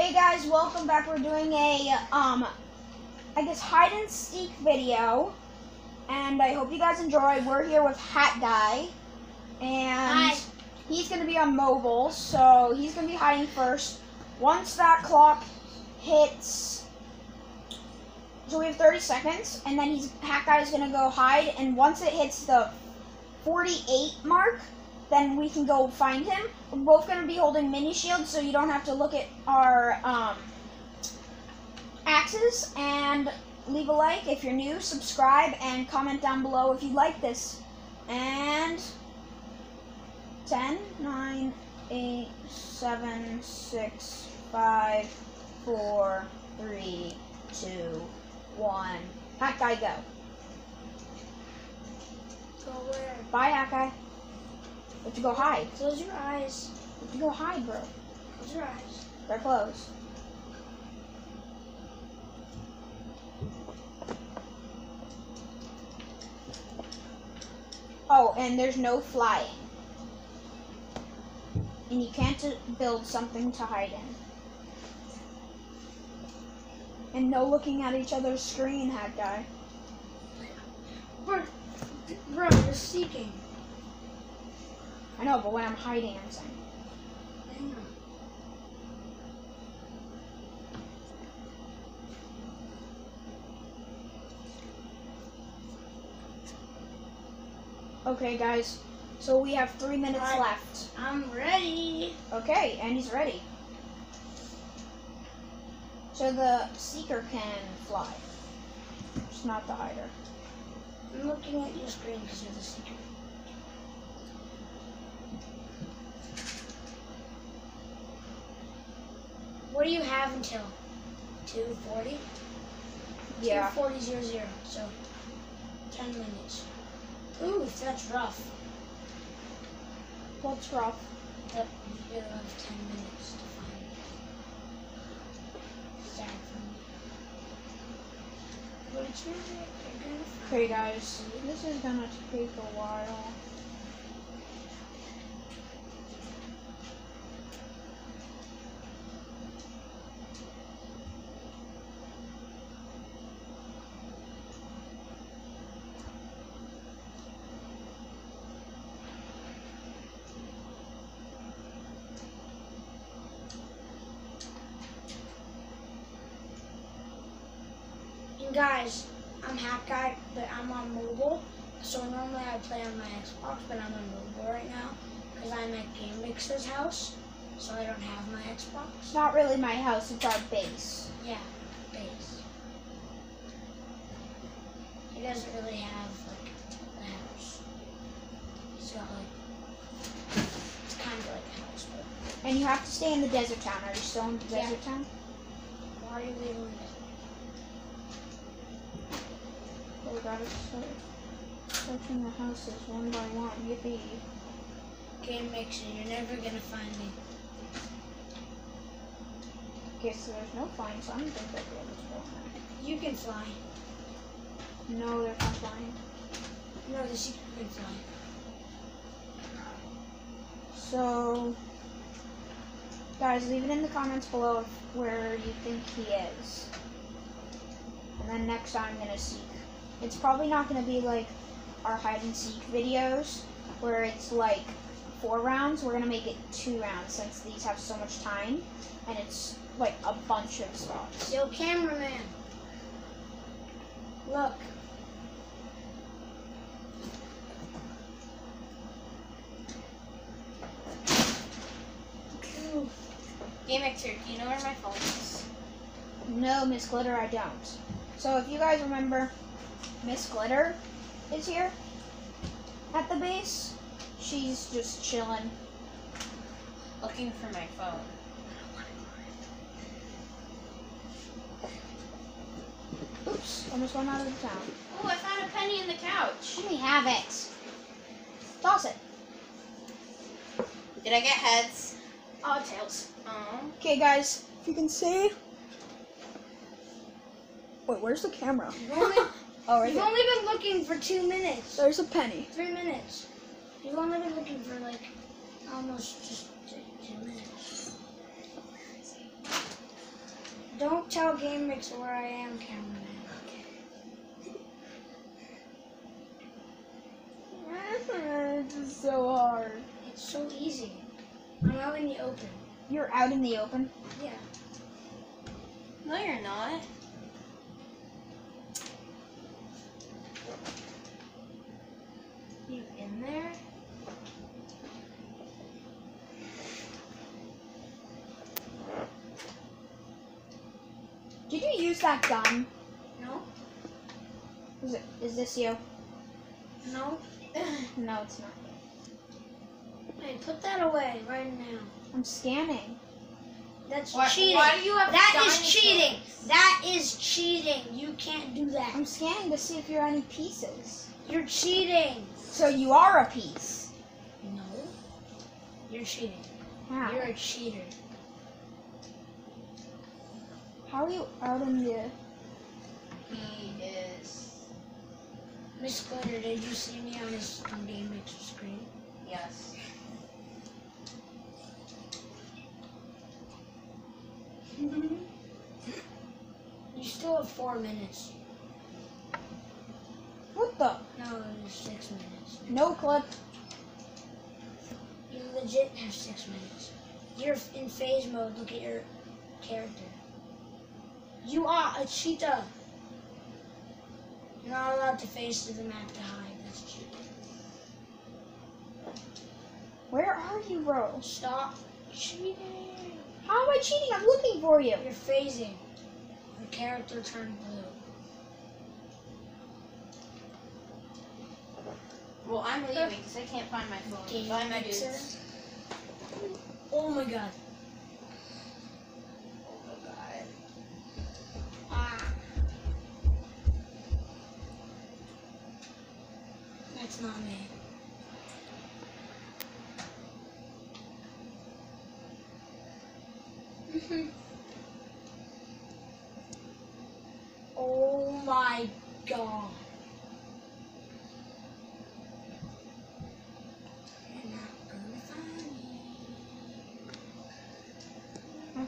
Hey guys, welcome back. We're doing a um I guess hide and seek video. And I hope you guys enjoy. We're here with Hat Guy. And Hi. he's gonna be on mobile, so he's gonna be hiding first. Once that clock hits so we have 30 seconds, and then he's Hat Guy is gonna go hide, and once it hits the 48 mark, then we can go find him. We're both going to be holding mini shields, so you don't have to look at our um, axes. And leave a like if you're new, subscribe, and comment down below if you like this. And 10, 9, 8, 7, 6, 5, 4, 3, 2, 1. Hat guy, go. Go where? Bye, Hat guy. You have go hide. Close your eyes. You have go hide, bro. Close your eyes. They're closed. Oh, and there's no flying. And you can't build something to hide in. And no looking at each other's screen, hat guy. Bro, bro, you're seeking. I know, but when I'm hiding, I'm saying. Okay, guys. So we have three minutes left. I'm ready. Okay, and he's ready. So the seeker can fly. It's not the hider. I'm looking at your screen because you're the seeker. What do you have until? 240? Yeah. 240 so 10 minutes. Ooh, that's rough. What's rough? That you'll have 10 minutes to find it. Sad for me. But it's really, you're gonna find Okay, guys. This is gonna take a while. Guys, I'm Hat Guy, but I'm on mobile. So normally I play on my Xbox, but I'm on mobile right now because I'm at Game Mixer's house, so I don't have my Xbox. Not really my house, it's our base. Yeah, base. He doesn't really have like a house. He's got like it's kind of like a house, but And you have to stay in the desert town. Are you still in the Yeah. desert town? why are you leaving this? Oh, we gotta start searching the houses one by one. Yippee. Game Mixer, you're never gonna find me. Okay, so there's no flying, so I don't think they'll be able to there. You can fly. No, they're not flying. No, the secret can fly. So, guys, leave it in the comments below of where you think he is. And then next time I'm gonna seek. It's probably not gonna be like our hide and seek videos where it's like four rounds. We're gonna make it two rounds since these have so much time and it's like a bunch of spots. Yo, cameraman. Look. Game Mixer, do you know where my phone is? No, Miss Glitter, I don't. So if you guys remember, Miss Glitter is here at the base. She's just chilling. Looking for my phone. Oops, almost went out of the town. Oh, I found a penny in the couch. Let me have it. Toss it. Did I get heads? Oh, tails. Oh. Okay, guys, if you can see. Wait, where's the camera? You've only, Oh, right you've only been looking for two minutes. There's a penny. Three minutes. You've only been looking for like almost just two, two minutes. Don't tell Game Mix where I am, cameraman. this is so hard. It's so easy. I'm out in the open. You're out in the open. Yeah. No, you're not. You in there? Did you use that gun? No? Is it? Is this you? No? No, it's not. Hey, put that away right now. I'm scanning. That's Why, cheating. why do you have That is cheating. That is cheating. You can't do that. I'm scanning to see if you're any pieces. You're cheating. So you are a piece. No. You're cheating. How? You're a cheater. How are you out in the? He is. Miss Glitter, did you see me on his Game Mixer screen? Yes. You still have four minutes. What the? No, six minutes. No clip. You legit have six minutes. You're in phase mode. Look at your character. You are a cheetah. You're not allowed to face to the map to hide. That's cheating. Where are you, bro? Stop cheating. How am I cheating? I'm looking for you. You're phasing. Your character turned blue. Well, I'm leaving because I can't find my phone. Bye, my dudes. Oh my god.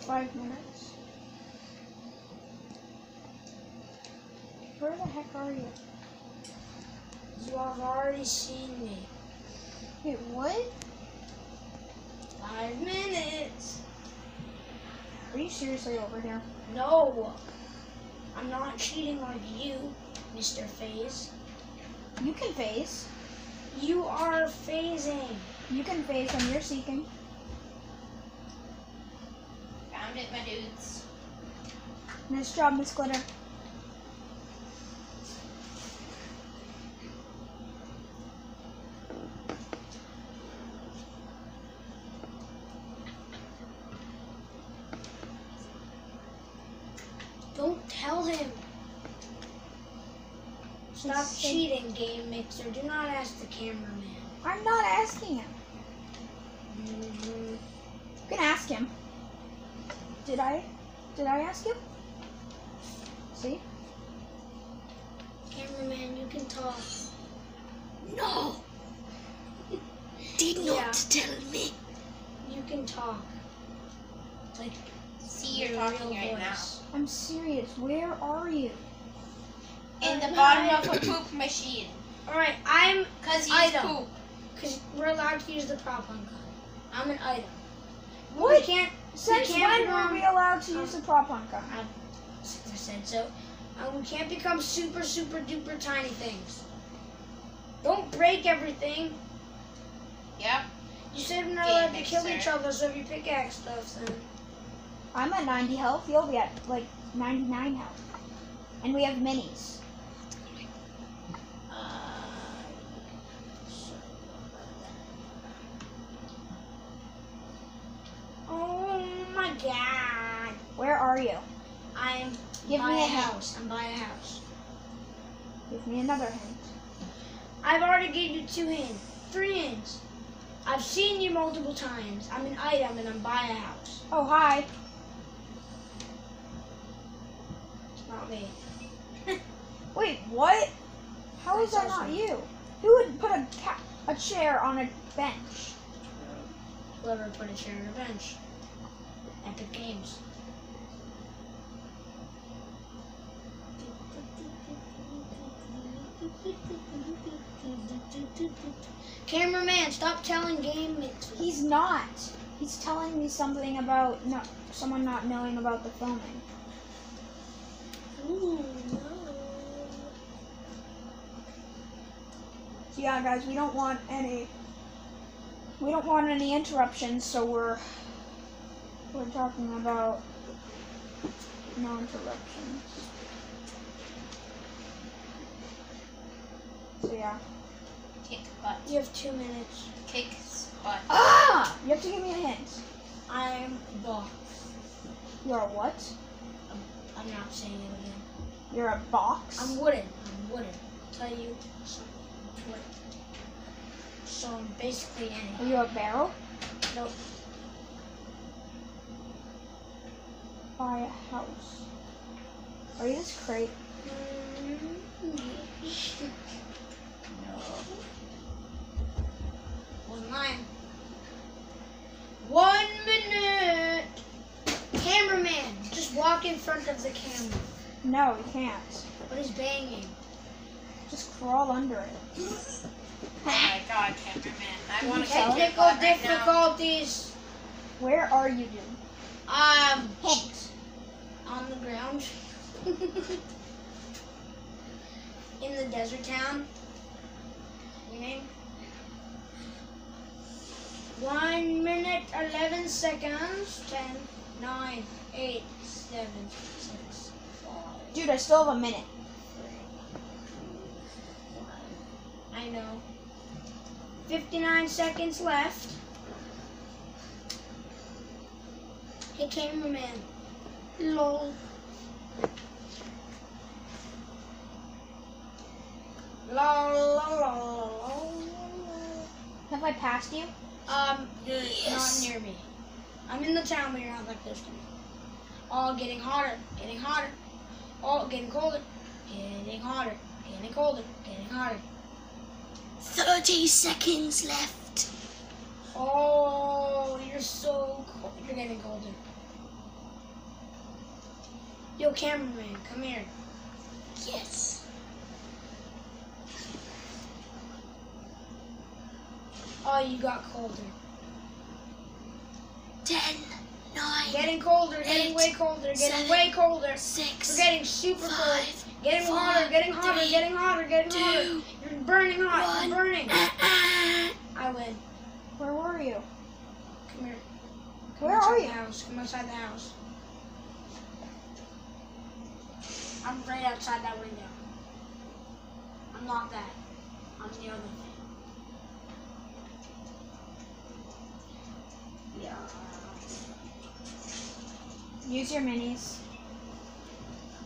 Five minutes. Where the heck are you? You have already seen me. Wait, what? Five minutes. Are you seriously over here? No. I'm not cheating on you, Mr. Phase. You can phase. You are phasing. You can phase when you're seeking. Found it, my dudes. Nice job, Miss Glitter. Don't tell him. Stop say- cheating, Game Mixer. Do not ask the cameraman. I'm not asking him. Mhm. You can ask him. Did I? Did I ask him? Your talking right voice. I'm serious. Where are you? In the Uh, bottom of a poop machine. Alright, I'm Because he's Item. poop. because we're allowed to use the prop hunt gun. I'm an item. What? We can't Since can't when become- were we allowed to use the prop hunt gun? I said so. Uh, we can't become super, super duper tiny things. Don't break everything. Yep. You said we're not allowed to kill mixer. each other, so if you pickaxe stuff, then I'm at 90 health. You'll be at like 99 health. And we have minis. oh my god, Where are you? I'm Give by me a a hint. house. I'm by a house. Give me another hint. I've already gave you two hints, three hints. I've seen you multiple times. I'm an item and I'm by a house. Oh, hi. me. Wait, what? How is that not you? Who would put a ca- a chair on a bench? Whoever put a chair on a bench. Epic Games. Cameraman, stop telling game. He's not. He's telling me something about not someone not knowing about the filming. Ooh, no. So yeah, guys, we don't want any. We don't want any interruptions, so we're we're talking about no interruptions. So yeah. Kick butt. You have two minutes. Kick butt. Ah! You have to give me a hint. I'm box. You're a what? I'm not saying it again. You're a box. I'm wooden. I'm wooden. Tell you some wood. So I'm basically Are you a barrel? Nope. Buy a house. Are you this crate? Was mine. One minute. Cameraman, just walk in front of the camera. No, you can't. What is banging? Just crawl under it. Oh my god, cameraman. I want to Technical right now. difficulties. Where are you, dude? Um, Hint. on the ground. In the desert town. Winning. One minute, 11 seconds. 10, 9, 8, 7, 6, 5, Dude, I still have a minute. I know. 59 seconds left. Hey, cameraman. Lol. Lol, lol, lol. Have I passed you? Um, you're Yes. not near me. I'm in the town, but you're not that close to me. Oh, getting hotter, getting hotter. Oh, getting colder, getting hotter, getting colder, getting hotter. 30 seconds left. Oh, you're so cold. You're getting colder. Yo, cameraman, come here. Yes. Oh, you got colder. 10, 9, Getting colder, getting way colder, getting seven, way colder. 6, We're getting super cold. 5, Getting four, hotter, getting hotter, three, getting hotter, getting hotter. 2, You're burning hot, one. you're burning. uh, I win. Where were you? Come here. Come Where are the you? house. Come outside the house. I'm right outside that window. I'm not that. I'm the other thing. Yeah. Use your minis.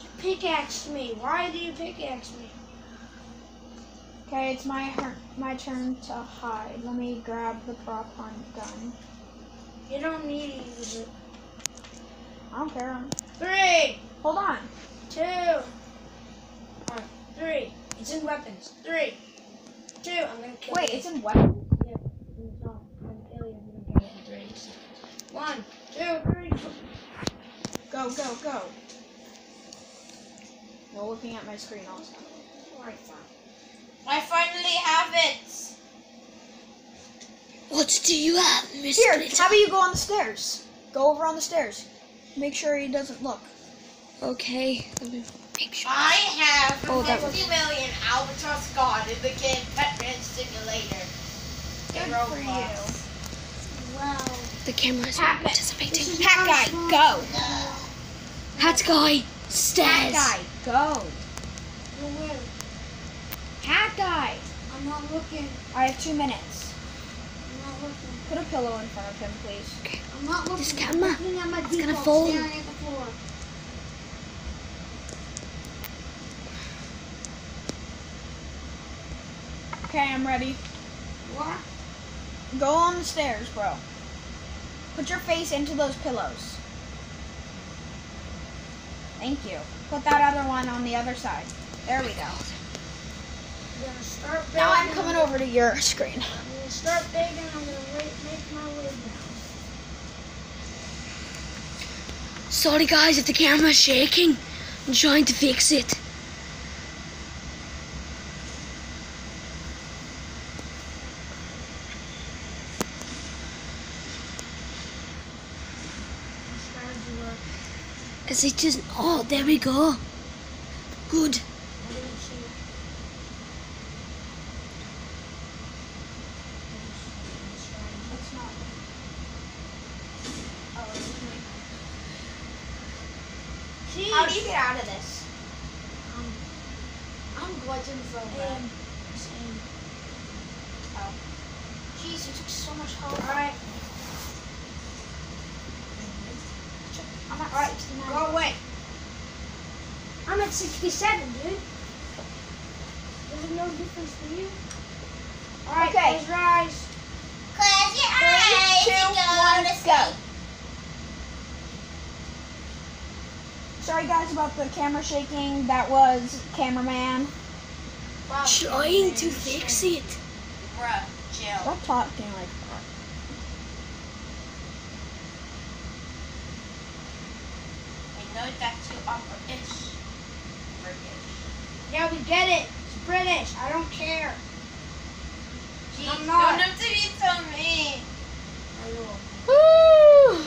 You pickaxed me. Why do you pickaxe me? Okay, it's my my turn to hide. Let me grab the prop hunt gun. You don't need to use it. I don't care. Three, Hold on. two, or three. It's in weapons. Three, two. I'm gonna kill Wait, you. it's in weapons. Yep. No, I'm gonna kill you. I'm gonna kill you in three seconds. One, two, three. Go, go, go. You're looking at my screen also. Alright, fine. I finally have it. what do you have, Mr. Here, Glitter? how about you go on the stairs? Go over on the stairs. Make sure he doesn't look. Okay. let me Make sure. I have Oh, oh, that 50 million Albatross God in the Kid Pet Ranch Simulator. Good for Roblox. Wow. The camera is not participating. Hat guy, go. Hat guy, stairs. Hat guy, go. Hat guy. I'm not looking. I have two minutes. I'm not looking. Put a pillow in front of him, please. I'm not looking. This I'm camera, looking at my it's gonna default, fall. staring at the floor. Okay, I'm ready. What? Go on the stairs, bro. Put your face into those pillows. Thank you. Put that other one on the other side. There we go. I'm gonna start. Now I'm coming over to your screen. I'm gonna start big and I'm gonna make my way down. Sorry guys if the camera's shaking. I'm trying to fix it. Is it just. Oh, there we go. Good. I didn't see it. It's not. Oh, it's me. Jeez. How do you get out of this? Um, I'm glitching so bad. and same. Jeez, you took so much health. Alright, I'm at Alright, 69. go away. I'm at 67, dude. There's no difference for you. Alright, Okay. close your eyes. Close your Three, two, one, go. Sorry guys about the camera shaking. That was cameraman. Wow, Trying to fix it. Bruh, chill. Stop talking like know that you are British. British. Yeah, we get it. It's British. I don't care. Jeez, I'm not. don't have to be so mean. I will. Woo!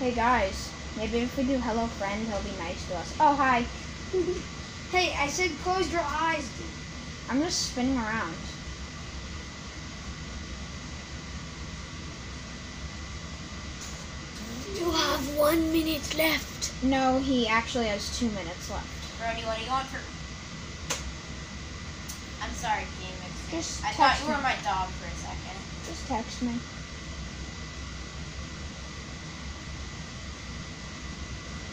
Hey guys, maybe if we do hello friend, he'll be nice to us. Oh hi, Hey, I said close your eyes, dude. I'm just spinning around. You have one minute left. No, he actually has two minutes left. Brody, what do you want for? I'm sorry, Game Mixer. I thought you were me. my dog for a second. Just text me.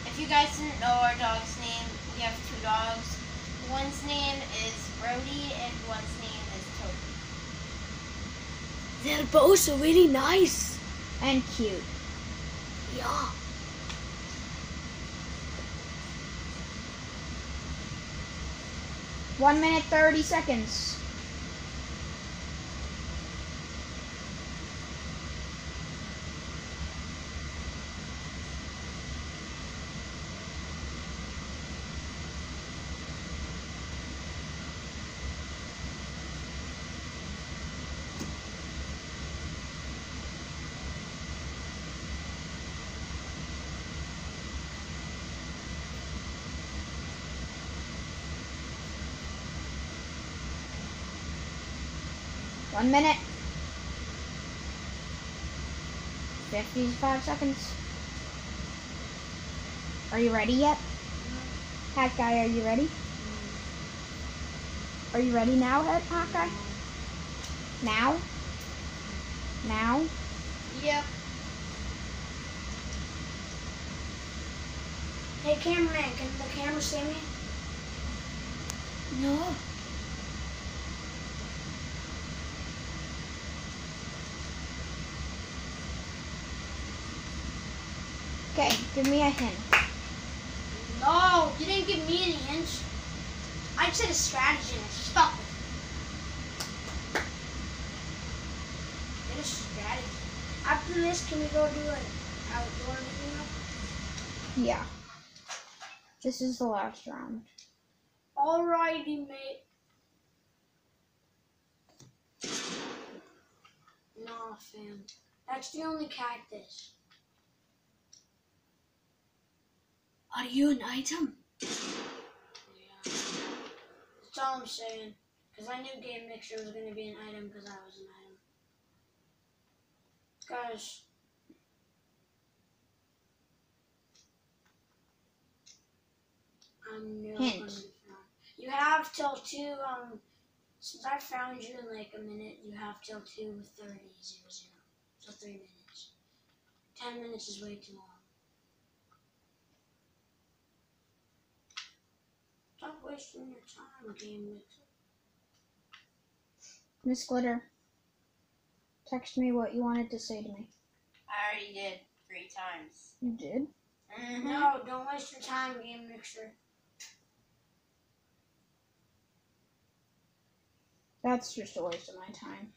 If you guys didn't know our dog's name, we have two dogs. One's name is Brody and one's name is Toby. They're both really nice. And cute. Yeah. One minute thirty seconds. One minute. Fifty-five seconds. Are you ready yet? Hat guy, are you ready? Are you ready now, hat hat guy? Now? Now? Yep. Hey, cameraman, can the camera see me? No. Okay, give me a hint. No, you didn't give me any hints. I said a strategy and I stuck with it. Get a strategy. After this, can we go do an outdoor video? Yeah. This is the last round. Alrighty, mate. Nah, fam. That's the only cactus. Are you an item? Yeah. That's all I'm saying. Because I knew Game Mixer was going to be an item because I was an item. Guys. I'm no Hint. gonna be found. You have till two, um, since I found you in like a minute, you have till two thirty zero zero. So three minutes. Ten minutes is way too long. Stop wasting your time, Game Mixer. Miss Glitter, text me what you wanted to say to me. I already did three times. You did? Mm-hmm. No, don't waste your time, Game Mixer. That's just a waste of my time.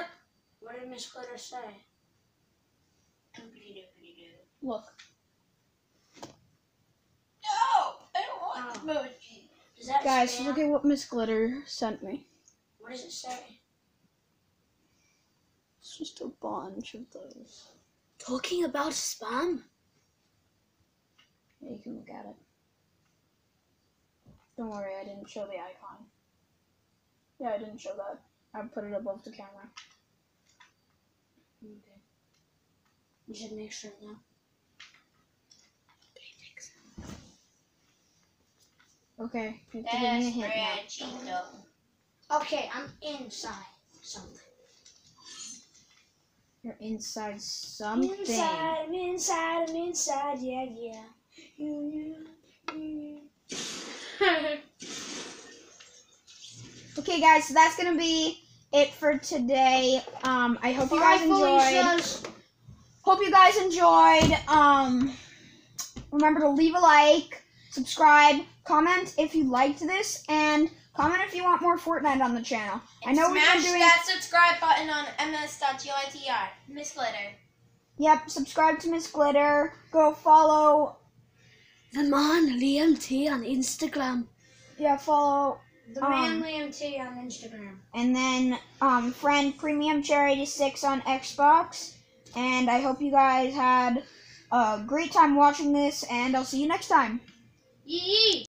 What did Miss Glitter say? Look, No, I don't want Oh. that guys, look at what Miss Glitter sent me. What does it say? It's just a bunch of those. Talking about spam. Yeah, you can look at it. Don't worry, I didn't show the icon. Yeah, I didn't show that. I put it above the camera. Okay. You should make sure now. Okay, you have to give me a hint now. Okay, I'm inside something. You're inside something. Inside, I'm inside, I'm inside, yeah, yeah. Okay, guys, so that's gonna be it for today. Um, I hope you guys enjoyed. Hope you guys enjoyed. Um, remember to leave a like, subscribe, comment if you liked this, and comment if you want more Fortnite on the channel. I know we've Smash been doing. that subscribe button on Miss Glitter. Miss Glitter. Yep, subscribe to Miss Glitter. Go follow. The man Liam T on Instagram. Yeah, follow. The Um, man Liam T on Instagram. And then um, friend Premium Chair 86 on Xbox. And I hope you guys had a great time watching this, and I'll see you next time. Yee!